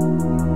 Música